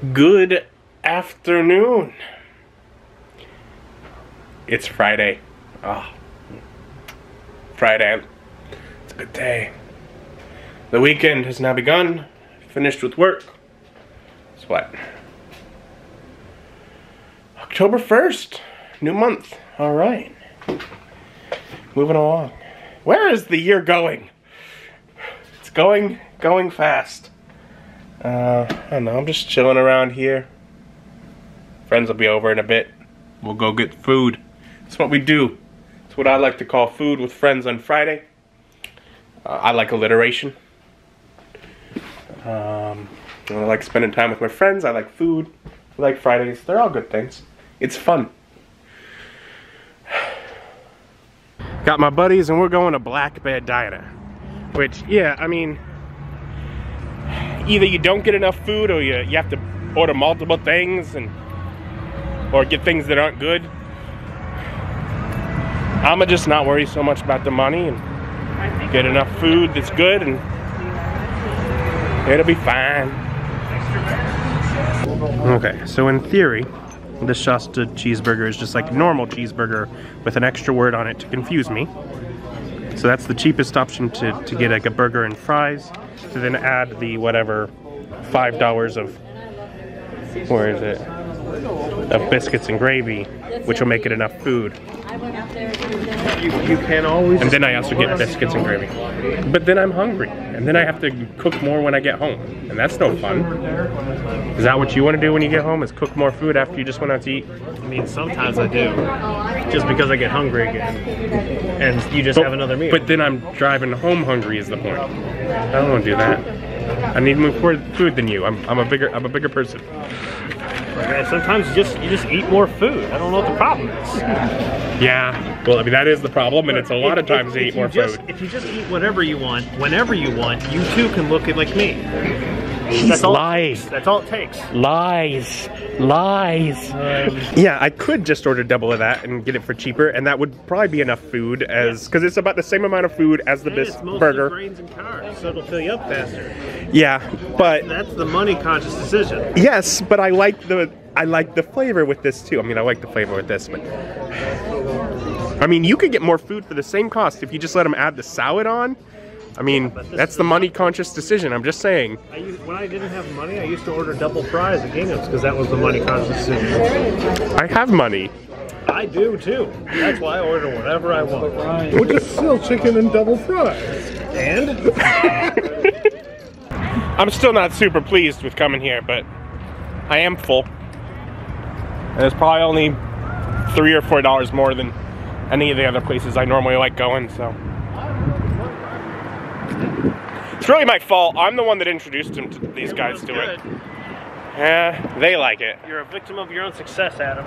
Good afternoon. It's Friday. Ah, Friday. It's a good day. The weekend has now begun. Finished with work. It's what? October 1st. New month. All right. Moving along. Where is the year going? It's going, going fast. Uh, I don't know. I'm just chilling around here. Friends will be over in a bit. We'll go get food. That's what we do. It's what I like to call food with friends on Friday. Uh, I like alliteration. Um, I like spending time with my friends. I like food. I like Fridays. They're all good things. It's fun. Got my buddies and we're going to Black Bear Diner. Which, yeah, I mean, either you don't get enough food or you, you have to order multiple things and or get things that aren't good. I'ma just not worry so much about the money and get enough food that's good and it'll be fine. Okay, so in theory, the Shasta cheeseburger is just like normal cheeseburger with an extra word on it to confuse me. So that's the cheapest option to, to get like a burger and fries. To then add the whatever five dollars of where is it? Of biscuits and gravy, which will make it enough food. You, you can always. And then I also get biscuits and gravy. But then I'm hungry. And then I have to cook more when I get home. And that's no fun. Is that what you want to do when you get home? Is cook more food after you just went out to eat? I mean, sometimes I do, just because I get hungry again, and you just have another meal. But then I'm driving home hungry is the point. I don't want to do that. I need more food than you. I'm, I'm a bigger I'm a bigger person. Sometimes you just you just eat more food. I don't know what the problem is. Yeah. Well, I mean that is the problem, and it's a lot of times if, to eat you more just, food. If you just eat whatever you want, whenever you want, you too can look like me. He's That's all. lies. That's all it takes. Lies. Lies. Um, yeah, I could just order double of that and get it for cheaper, and that would probably be enough food as because it's about the same amount of food as the And bis it's burger. grains and carbs, so it'll fill you up faster. Yeah, but That's the money conscious decision. yes, but I like the I like the flavor with this too. I mean, I like the flavor with this, but I mean, you could get more food for the same cost if you just let them add the salad on. I mean, but this that's the money conscious decision. I'm just saying. I used, when I didn't have money, I used to order double fries at Gingham's because that was the money conscious decision. I have money. I do too. That's why I order whatever I want. Which is still chicken and double fries. And I'm still not super pleased with coming here, but I am full. And it's probably only three or four dollars more than any of the other places I normally like going, so. It's really my fault. I'm the one that introduced him to these guys to it. Yeah, they like it. You're a victim of your own success, Adam.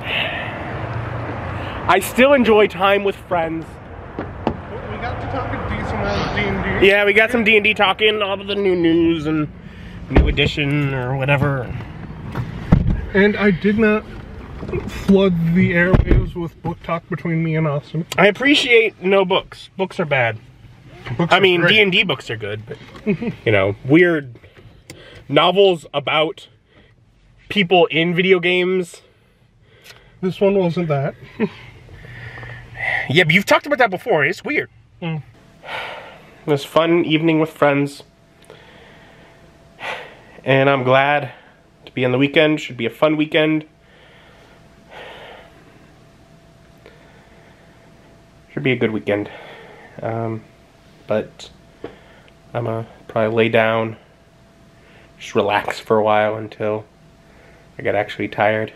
I still enjoy time with friends. We got to talk a decent D&D. Yeah, we got some D&D talking, all of the new news and new edition or whatever. And I did not flood the airwaves with book talk between me and Austin. I appreciate no books. Books are bad. I mean. D and D books are good, but you know, weird novels about people in video games. This one wasn't that. Yeah, but you've talked about that before. It's weird. Mm. It was fun evening with friends, and I'm glad to be on the weekend. Should be a fun weekend. Should be a good weekend. Um, but I'm gonna probably lay down, just relax for a while until I get actually tired.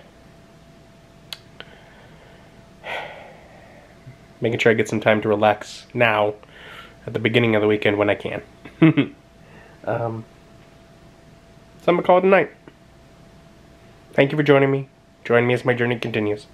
Making sure I get some time to relax now at the beginning of the weekend when I can. um, so I'm gonna call it a night. Thank you for joining me. Join me as my journey continues.